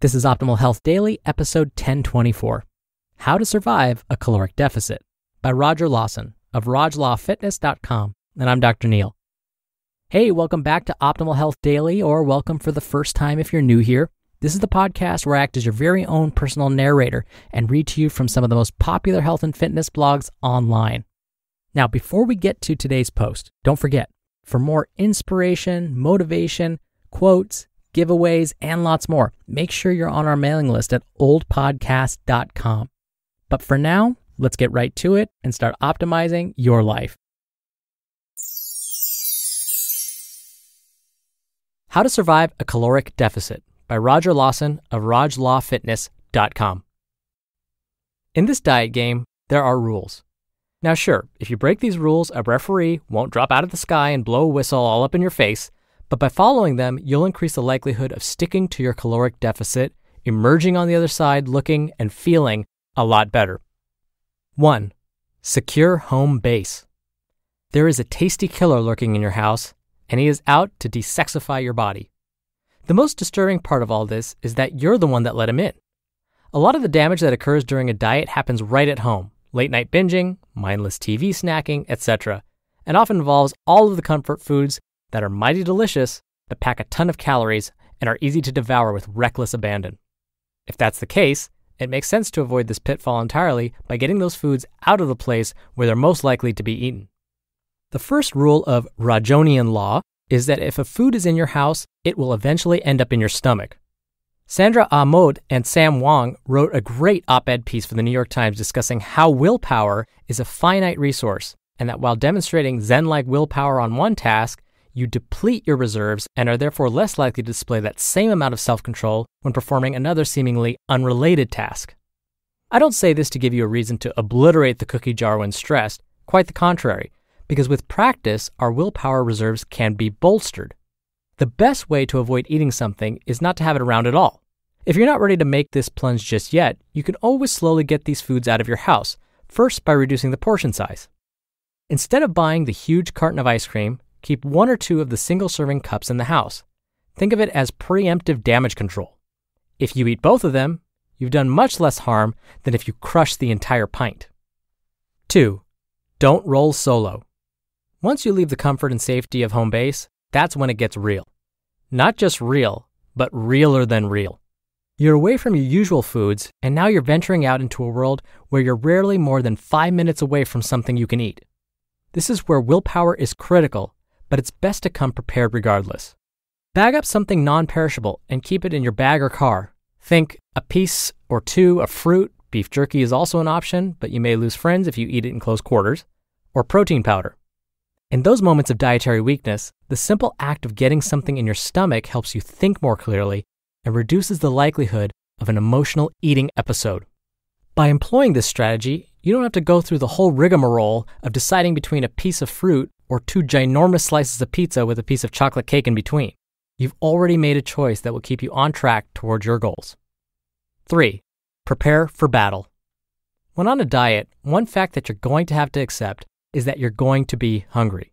This is Optimal Health Daily, episode 1024 How to Survive a Caloric Deficit by Roger Lawson of RogLawFitness.com. And I'm Dr. Neil. Hey, welcome back to Optimal Health Daily, or welcome for the first time if you're new here. This is the podcast where I act as your very own personal narrator and read to you from some of the most popular health and fitness blogs online. Now, before we get to today's post, don't forget for more inspiration, motivation, quotes, giveaways, and lots more, make sure you're on our mailing list at oldpodcast.com. But for now, let's get right to it and start optimizing your life. How to Survive a Caloric Deficit by Roger Lawson of RogLawFitness.com. In this diet game, there are rules. Now, sure, if you break these rules, a referee won't drop out of the sky and blow a whistle all up in your face, but by following them, you'll increase the likelihood of sticking to your caloric deficit, emerging on the other side looking and feeling a lot better. 1. Secure home base. There is a tasty killer lurking in your house, and he is out to desexify your body. The most disturbing part of all this is that you're the one that let him in. A lot of the damage that occurs during a diet happens right at home late night binging, mindless TV snacking, etc., and often involves all of the comfort foods that are mighty delicious but pack a ton of calories and are easy to devour with reckless abandon. If that's the case, it makes sense to avoid this pitfall entirely by getting those foods out of the place where they're most likely to be eaten. The first rule of Rajonian law is that if a food is in your house, it will eventually end up in your stomach. Sandra Aamodt and Sam Wang wrote a great op ed piece for the New York Times discussing how willpower is a finite resource, and that while demonstrating Zen like willpower on one task, you deplete your reserves and are therefore less likely to display that same amount of self control when performing another seemingly unrelated task. I don't say this to give you a reason to obliterate the cookie jar when stressed, quite the contrary because with practice, our willpower reserves can be bolstered. The best way to avoid eating something is not to have it around at all. If you're not ready to make this plunge just yet, you can always slowly get these foods out of your house, first by reducing the portion size. Instead of buying the huge carton of ice cream, keep one or two of the single serving cups in the house. Think of it as preemptive damage control. If you eat both of them, you've done much less harm than if you crush the entire pint. 2. Don't roll solo. Once you leave the comfort and safety of home base, that's when it gets real. Not just real, but realer than real. You're away from your usual foods, and now you're venturing out into a world where you're rarely more than five minutes away from something you can eat. This is where willpower is critical, but it's best to come prepared regardless. Bag up something non perishable and keep it in your bag or car. Think a piece or two of fruit, beef jerky is also an option, but you may lose friends if you eat it in close quarters, or protein powder. In those moments of dietary weakness, the simple act of getting something in your stomach helps you think more clearly and reduces the likelihood of an emotional eating episode. By employing this strategy, you don't have to go through the whole rigmarole of deciding between a piece of fruit or two ginormous slices of pizza with a piece of chocolate cake in between. You've already made a choice that will keep you on track towards your goals. 3. Prepare for battle. When on a diet, one fact that you're going to have to accept is that you're going to be hungry.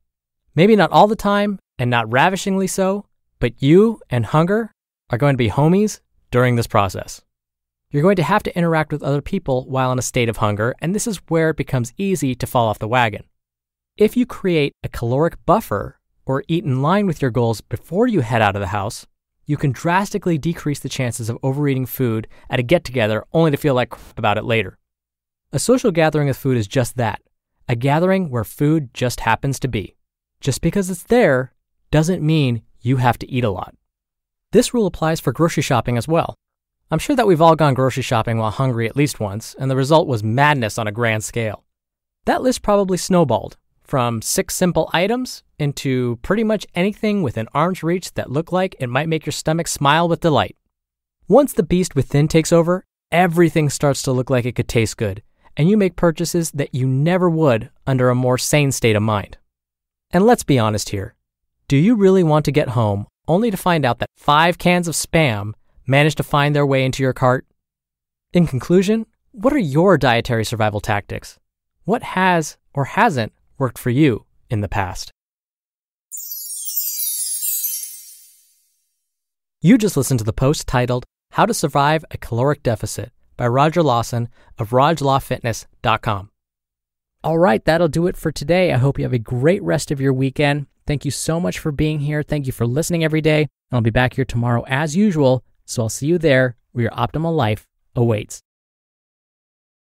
Maybe not all the time and not ravishingly so, but you and hunger are going to be homies during this process. You're going to have to interact with other people while in a state of hunger, and this is where it becomes easy to fall off the wagon. If you create a caloric buffer or eat in line with your goals before you head out of the house, you can drastically decrease the chances of overeating food at a get together only to feel like about it later. A social gathering of food is just that a gathering where food just happens to be. Just because it's there doesn't mean you have to eat a lot. This rule applies for grocery shopping as well. I'm sure that we've all gone grocery shopping while hungry at least once, and the result was madness on a grand scale. That list probably snowballed from six simple items into pretty much anything within arm's reach that look like it might make your stomach smile with delight. Once the beast within takes over, everything starts to look like it could taste good, and you make purchases that you never would under a more sane state of mind. And let's be honest here. Do you really want to get home only to find out that five cans of spam managed to find their way into your cart? In conclusion, what are your dietary survival tactics? What has or hasn't worked for you in the past? You just listened to the post titled How to Survive a Caloric Deficit by Roger Lawson of RogLawFitness.com. All right, that'll do it for today. I hope you have a great rest of your weekend. Thank you so much for being here. Thank you for listening every day. And I'll be back here tomorrow as usual. So I'll see you there where your optimal life awaits.